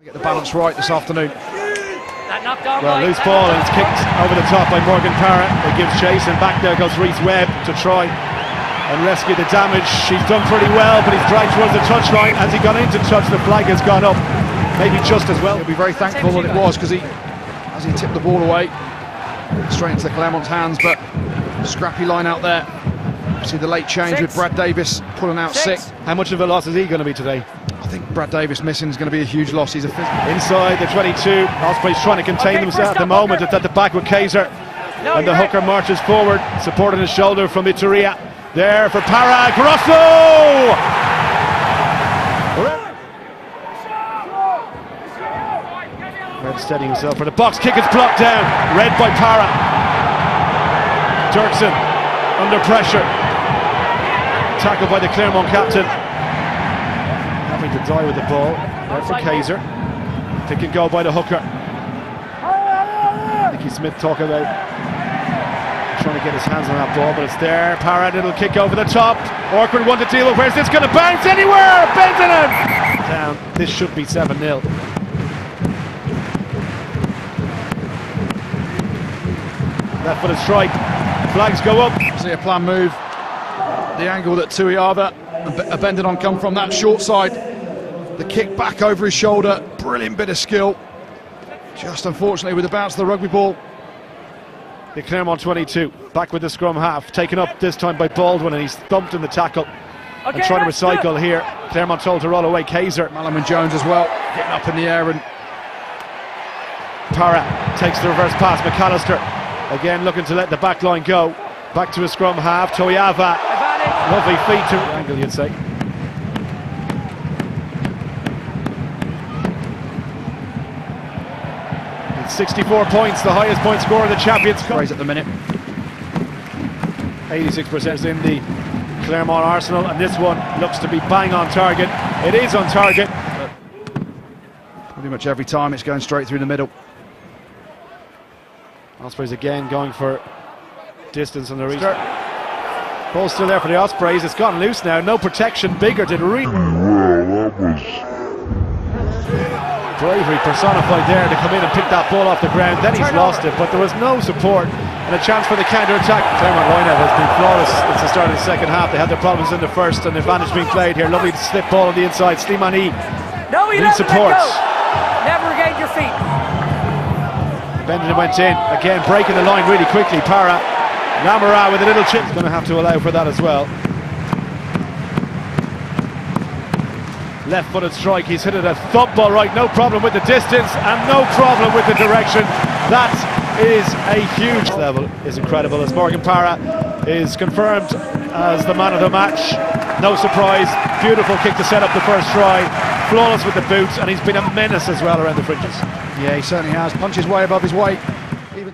Get the balance right this afternoon. That knocked Well, loose ball and it's kicked over the top by Morgan Parra. It gives chase and back there goes Rhys Webb to try and rescue the damage. He's done pretty well, but he's dragged towards the touchline. As he got into touch, the flag has gone up. Maybe just as well. He'll be very thankful that it was because he, as he tipped the ball away, straight into the Clermont's hands. But scrappy line out there. See the late change with Brad Davies pulling out Six. sick. How much of a loss is he going to be today? I think Brad Davies missing is going to be a huge loss. He's a Inside the 22, Osprey's trying to contain Okay, themselves at the moment. It's at the back with Kayser. No, and the you're right. hooker marches forward, supporting his shoulder from Iturria. There for Parra. Grosso! Red steadying himself for the box kick. It's blocked down. Red by Parra. Dirksen under pressure. Tackled by the Clermont captain. Having to die with the ball. There for Kayser. Pick and go by the hooker. Nicky Smith talking about trying to get his hands on that ball, but it's there. Parrot, it'll kick over the top. Awkward one to deal with. Where's this going to bounce? Anywhere! Benjamin! Down. This should be 7 0. Left footed strike. Flags go up. See a plan move. The angle that Tuiava and Bended on come from that short side. The kick back over his shoulder. Brilliant bit of skill. Just unfortunately with the bounce of the rugby ball. The Clermont 22. Back with the scrum half. Taken up this time by Baldwin, and he's thumped in the tackle. and Okay, trying to that's good. recycle here. Clermont told to roll away. Kayser. Malaman Jones as well. Getting up in the air and Parra takes the reverse pass. McAllister again looking to let the back line go. Back to a scrum half. Toyava. Lovely feet to angle, you'd say. It's 64 points, the highest point score in the Champions Cup. at the minute. 86% is in the Clermont Arsenal, and this one looks to be bang on target. It is on target. Pretty much every time it's going straight through the middle. Ospreys again going for distance on the restart. Ball's still there for the Ospreys. It's gone loose now. No protection. Biggar did really. Oh, Bravery personified there to come in and pick that ball off the ground. Then he's Turn lost over. it, but there was no support and a chance for the counter attack. Clermont lineout has been flawless since the start of the second half. They had their problems in the first, and the advantage being played here. Lovely slip ball on the inside. Slimani No, you needs never let go. Never regained your feet. Benjamin went in again, breaking the line really quickly. Parra Lamara with a little chip. He's going to have to allow for that as well. Left-footed strike. He's hit it a thump ball right. No problem with the distance and no problem with the direction. That is a huge level. Is incredible as Morgan Parra is confirmed as the man of the match. No surprise. Beautiful kick to set up the first try. Flawless with the boots, and he's been a menace as well around the fringes. Yeah, he certainly has. Punches way above his weight. Even